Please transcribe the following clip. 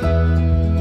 Música